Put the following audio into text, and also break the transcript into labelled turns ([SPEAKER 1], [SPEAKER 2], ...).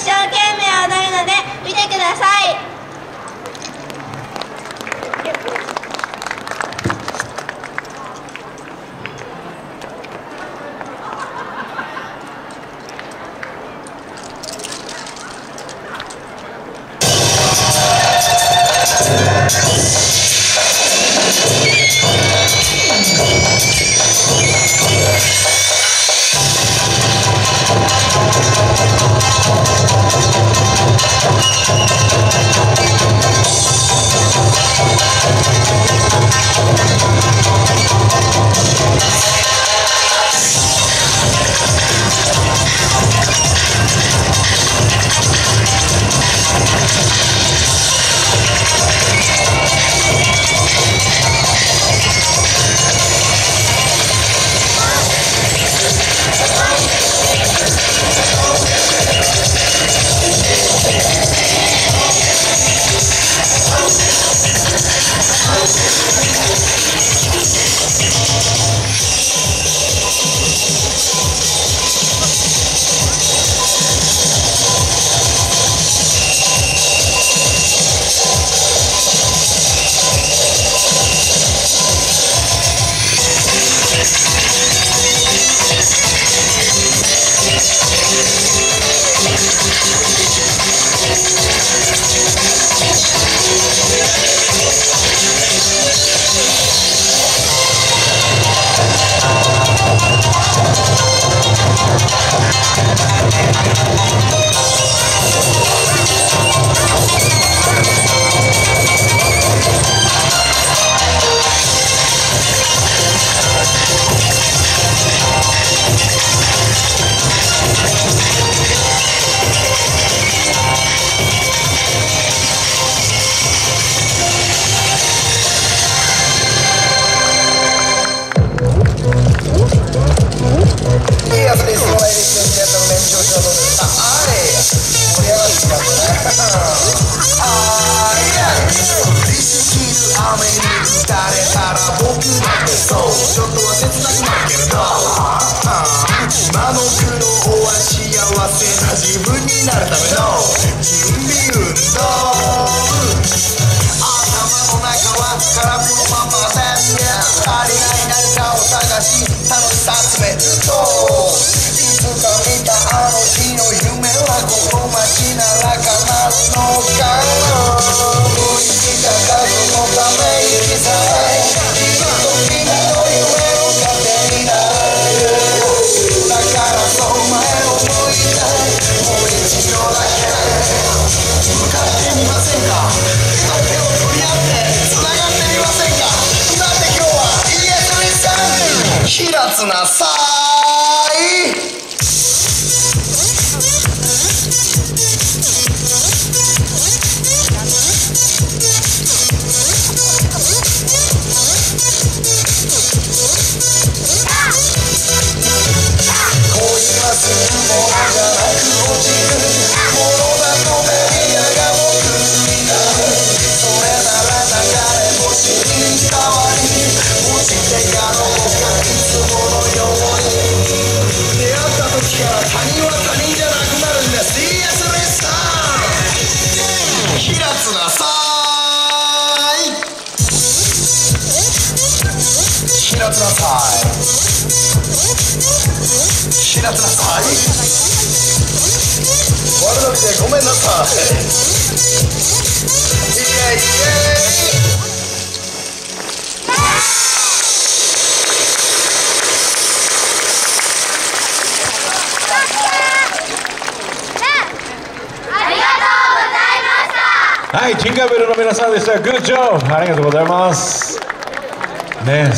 [SPEAKER 1] 生懸命踊るので見てください。
[SPEAKER 2] 誰なら僕だってそうちょっとは切なくなるけど今の苦労は幸せな自分になるための準備運動頭の中は空っぽのままで足りない何かを探し楽しさ集めるとい平津なさい。平津なさい。平津なさい悪ノリでごめんなさい。イエイイエイ。
[SPEAKER 3] はい、ティンカーベルの皆さんでした。グッジョブありがとうございます。ね